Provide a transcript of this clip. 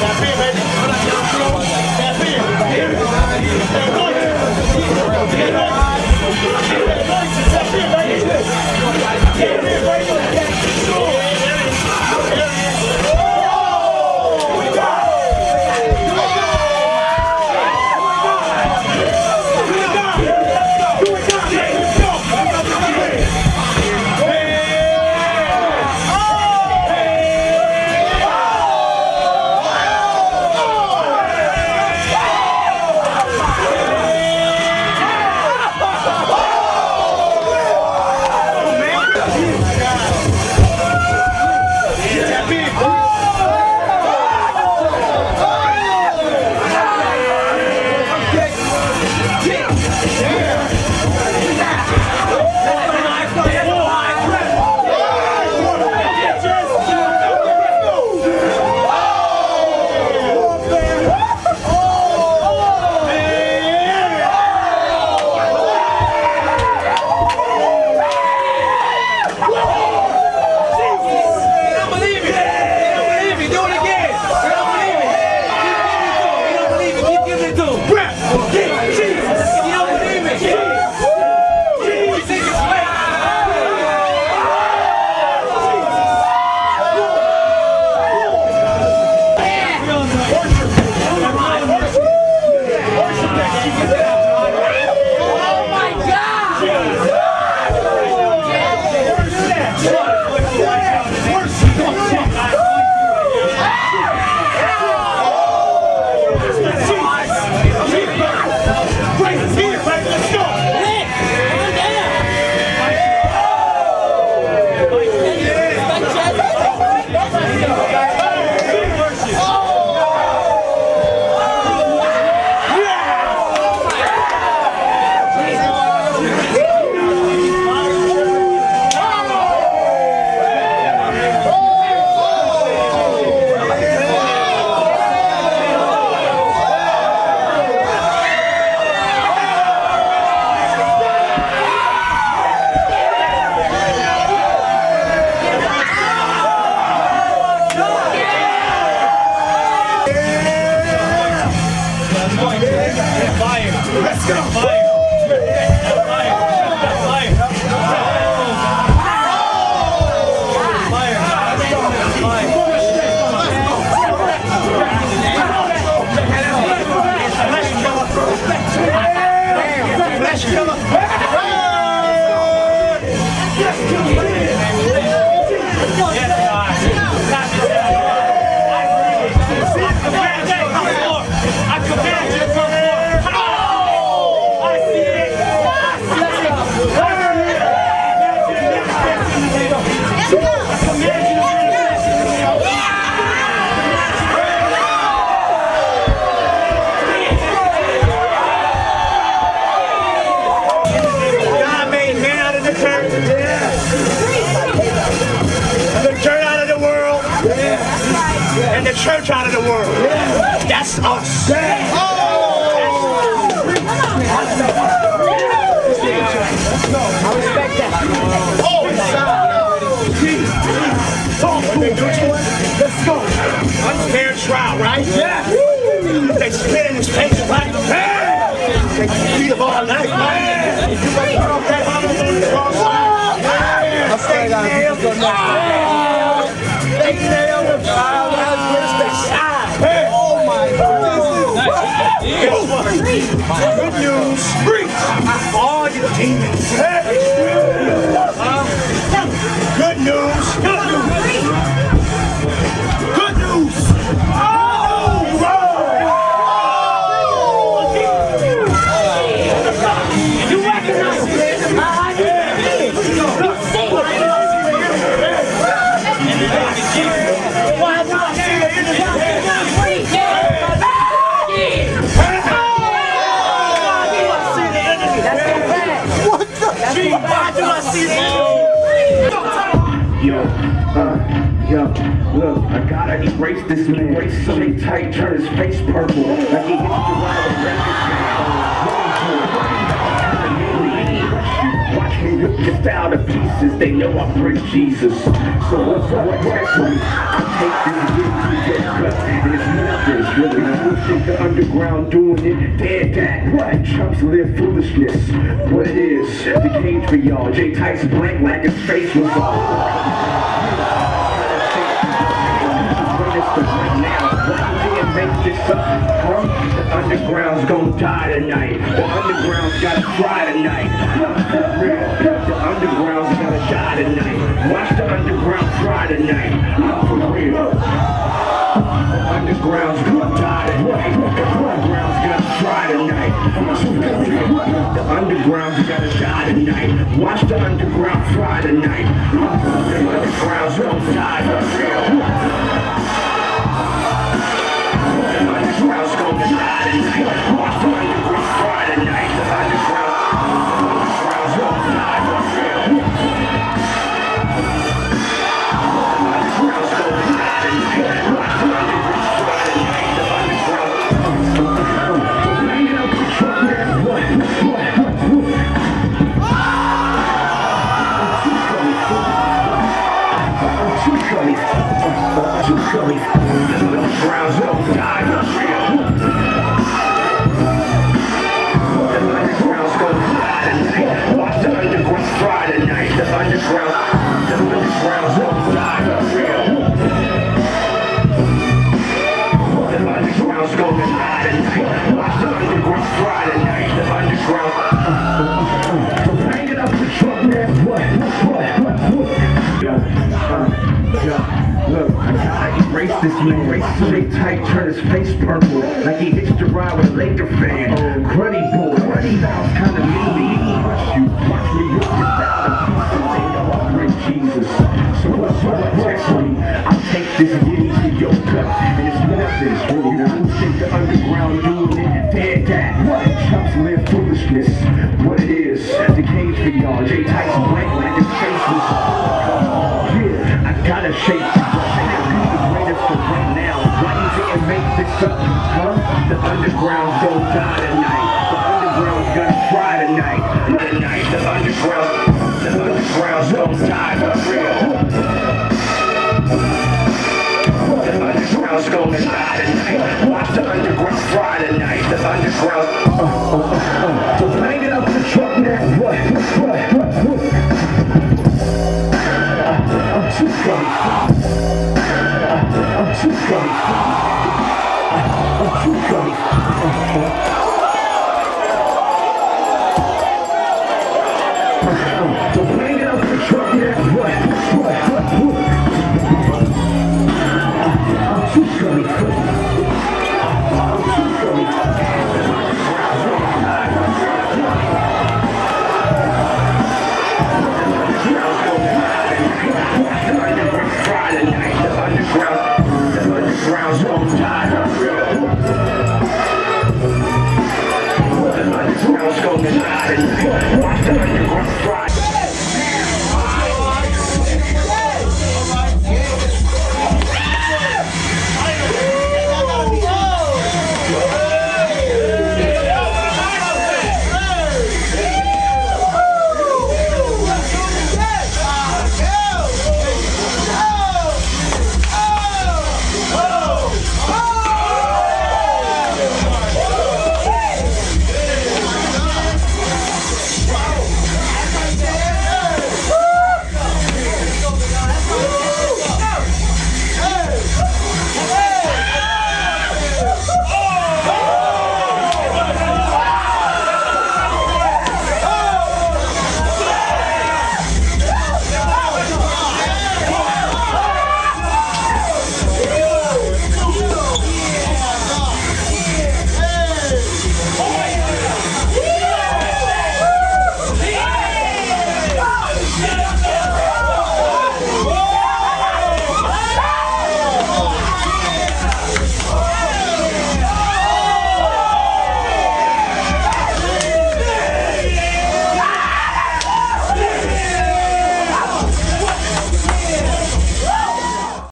That's it, God church out of the world. That's us. Yeah. Oh. I respect that. Oh, Let's go. Unfair trial, right? Yeah. They spit in his face, right? Hey! They beat him all night, man. You better put off that hammer on the cross. Yeah. They nailed the All Yo, uh, yo, look, I gotta erase this man. Erase so tight, turn his face purple. The wall your style to pieces. They know I bring Jesus. So what's what next week? I take this gift to gut, and it's not Really, think the underground doing it, dead that. What? Chumps live foolishness. What it is, the cage for y'all. J Tyson blank like his face was off. Make this up, underground's gonna die tonight. The underground's gotta fry tonight. Real. The underground's gotta die tonight. Watch the underground fry tonight. For real. The underground's gonna die tonight. The underground's gonna fry tonight. The underground's gotta die tonight. Watch the underground fry tonight. The underground's gonna die for real. This man. They tight, turn his face purple. Like he hitched a ride with Laker fan. Cruddy boy. Cruddy style's kinda mean. Watch you, watch me rip of pieces. They know I'm Jesus. So what, so what, text me. I'll take this yitty to your cut. And it's nothing. Really not. Think the underground doing it? Dead that. What? Chumps live foolishness. What it is. The cage for y'all. J Tyson blank like his face was. Yeah, I gotta shake make? Huh? The underground's gonna die tonight. The underground's gonna fry tonight. Tonight, the underground, the underground's gonna die for real. The underground's gonna die tonight. Watch the underground fry tonight. The underground. Uh, uh, uh, The underground's gonna die